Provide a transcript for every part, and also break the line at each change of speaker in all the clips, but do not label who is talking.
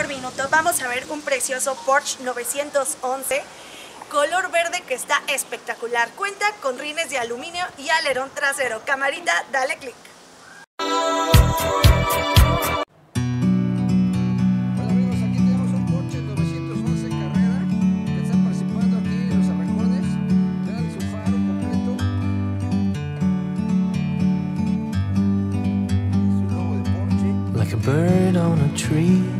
por minuto. Vamos a ver un precioso Porsche 911 color verde que está espectacular. Cuenta con rines de aluminio y alerón trasero. Camarita, dale clic.
Hola amigos, aquí tenemos un Porsche 911 Carrera que está participando aquí en los arrancones. Vean su faro completo. Es un logo de Porsche.
like a bird on a tree.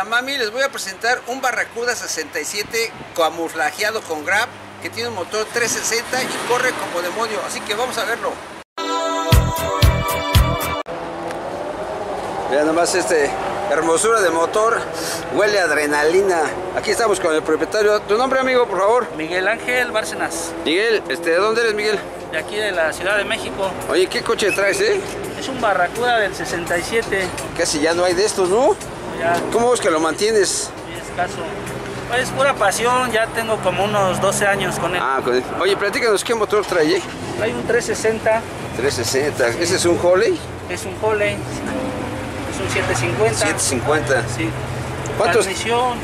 La mami, les voy a presentar un Barracuda 67 camuflajeado con Grab que tiene un motor 360 y corre como demonio, así que vamos a verlo. Vean nomás este hermosura de motor, huele a adrenalina. Aquí estamos con el propietario. ¿Tu nombre, amigo, por favor?
Miguel Ángel Bárcenas,
Miguel, este, ¿de dónde eres, Miguel?
de aquí de la Ciudad de México.
Oye, ¿qué coche traes, eh?
Es un Barracuda del 67,
Casi ya no hay de estos, ¿no?
Ya
¿Cómo es que lo mantienes?
muy escaso. Pues pura pasión, ya tengo como unos 12 años con él.
Ah, con él. Oye, platícanos, ¿qué motor trae?
Hay un 360,
360. ¿Ese es un Holey?
es un Holey, es un 750.
750.
Sí.
¿Cuántos-
Transmisión,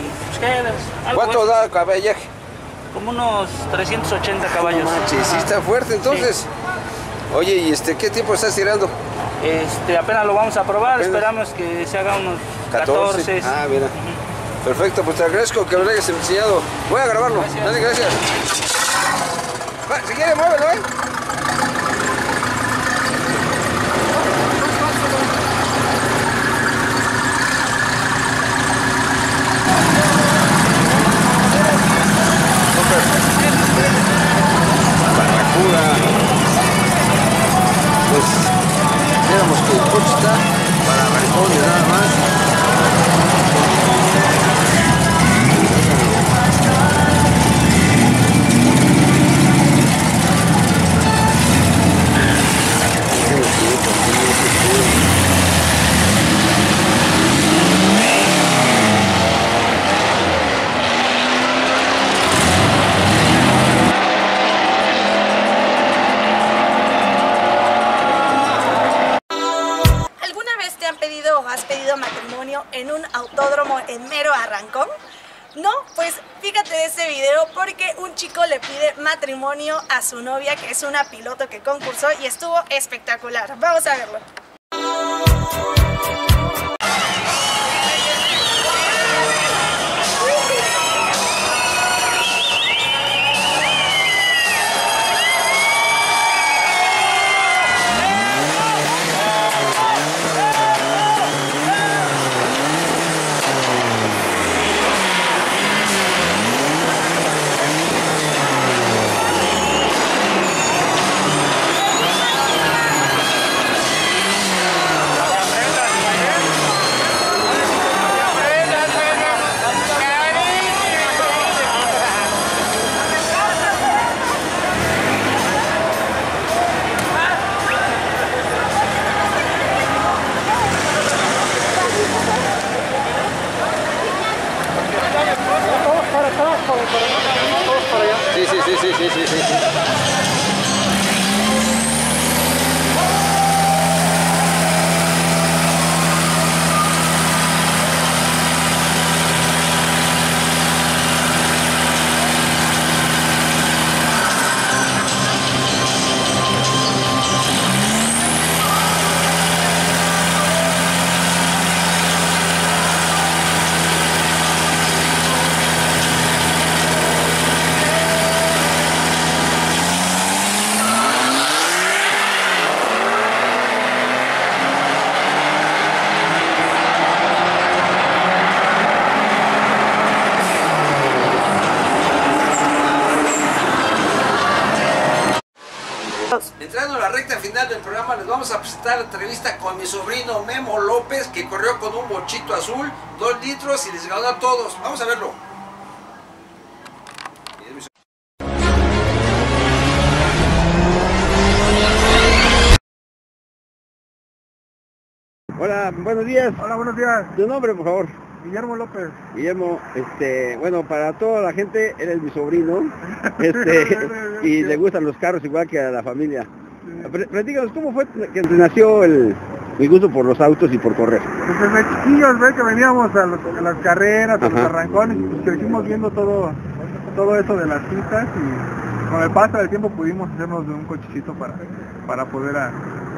¿Cuánto
es,
da caballaje?
Como unos 380 caballos.
No manches, sí está fuerte entonces. Oye, ¿y este qué tiempo estás tirando?
Este, apenas lo vamos a probar,
Apenas.
esperamos que se haga unos 14.
Ah, mira. Perfecto, pues te agradezco que me lo hayas enseñado. Voy a grabarlo.
Gracias.
Dale, gracias. Va, si quiere, muévelo, ¿eh?
Has pedido matrimonio en un autódromo en mero arrancón? No, pues fíjate de este video porque un chico le pide matrimonio a su novia que es una piloto que concursó y estuvo espectacular. Vamos a verlo.
Sí, sí, sí, sí, sí, sí, sí. Final del programa, les vamos a presentar la entrevista con mi sobrino Memo López, que corrió con un bochito azul, dos litros y les ganó a todos. Vamos a verlo.
Hola, buenos días.
Hola, buenos días.
Tu nombre, por favor.
Guillermo López.
Guillermo, este, bueno, para toda la gente, eres mi sobrino, este, y le gustan los carros igual que a la familia. Pl- Platícanos, ¿cómo fue que nació el, mi gusto por los autos y por correr?
Pues desde chiquillos, ve que veníamos a, los- a las carreras, a los arrancones, pues crecimos viendo todo, todo eso de las pistas y con el paso del tiempo pudimos hacernos de un cochecito para, para poder, a,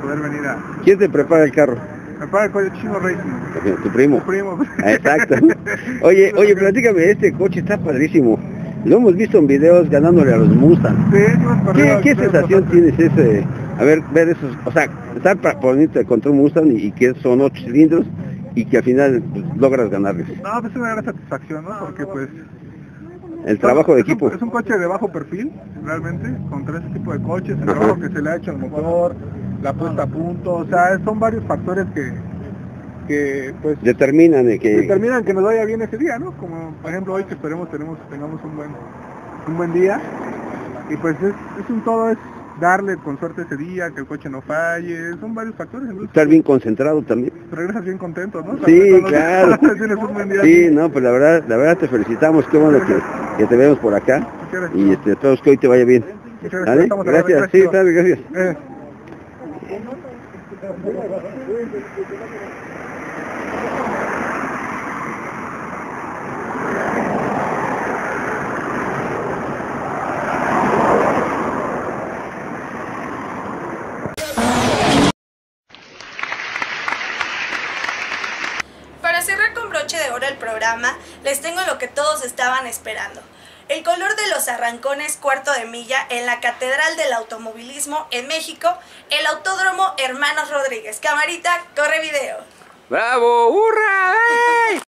poder venir a...
¿Quién te prepara el carro?
Me para el coche Chino Racing.
Tu primo.
Mi primo.
Ah, Exacto. Oye, oye, platícame, este coche está padrísimo. Lo hemos visto en videos ganándole a los Mustang.
Sí,
¿Qué, qué sensación tienes ese, a ver, ver esos, o sea, estar pa- poniéndote contra un Mustang y, y que son ocho cilindros y que al final pues, logras ganarles?
No, pues es una gran satisfacción, ¿no? Porque pues...
El trabajo de
es un-
equipo.
es un coche de bajo perfil, realmente, contra ese tipo de coches, el
Ajá.
trabajo que se le ha hecho al motor, la puesta a punto, o sea, son varios factores que, que pues
Determinan de que...
determinan que nos vaya bien ese día, ¿no? Como por ejemplo hoy que esperemos tenemos, tengamos un buen, un buen día, y pues es, es un todo, es darle con suerte ese día, que el coche no falle, son varios factores, entonces
Estar bien concentrado también.
regresas bien contento, ¿no?
Sí,
Cuando-
claro. Sí, no, pues la verdad, la verdad te felicitamos, qué bueno que, que te vemos por acá y este, espero que hoy te vaya bien.
Muchas gracias,
¿Vale? Gracias, sí, claro, gracias.
Eh.
Para cerrar con broche de oro el programa, les tengo lo que todos estaban esperando. El color de los arrancones cuarto de milla en la Catedral del Automovilismo en México, el Autódromo Hermanos Rodríguez. Camarita, corre video.
¡Bravo! ¡Hurra! ¡Ey!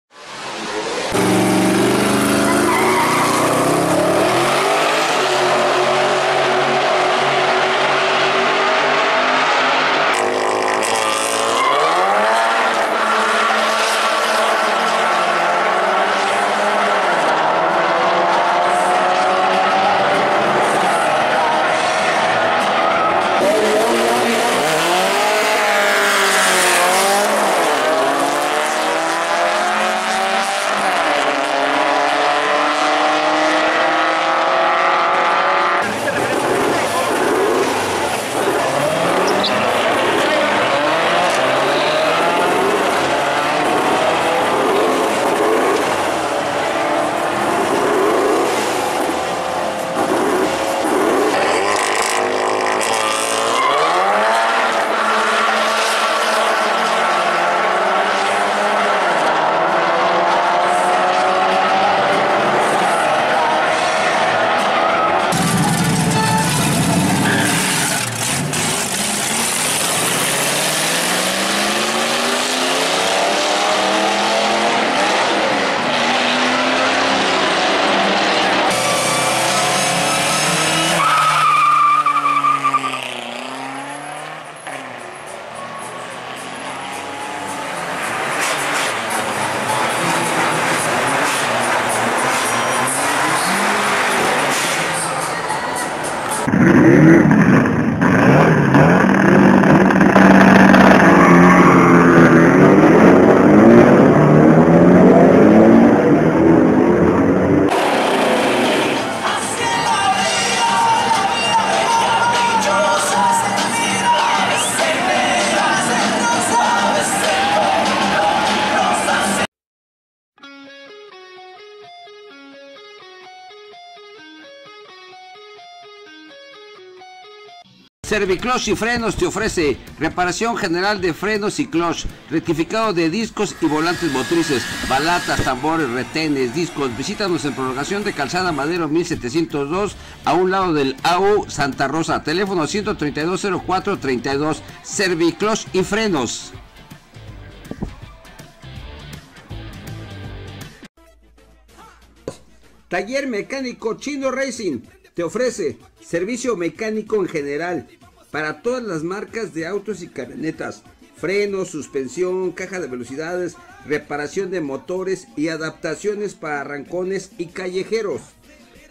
Servicloch y Frenos te ofrece reparación general de frenos y clutch, rectificado de discos y volantes motrices, balatas, tambores, retenes, discos. Visítanos en prolongación de Calzada Madero 1702 a un lado del AU Santa Rosa. Teléfono 1320432. Servicloch y Frenos. Taller Mecánico Chino Racing te ofrece servicio mecánico en general para todas las marcas de autos y camionetas. Frenos, suspensión, caja de velocidades, reparación de motores y adaptaciones para arrancones y callejeros.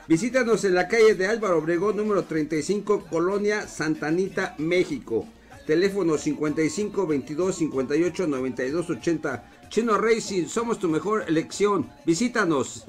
Visítanos en la calle de Álvaro Obregón número 35, Colonia Santanita, México. Teléfono 55 22 58 92 80. Chino Racing, somos tu mejor elección. Visítanos.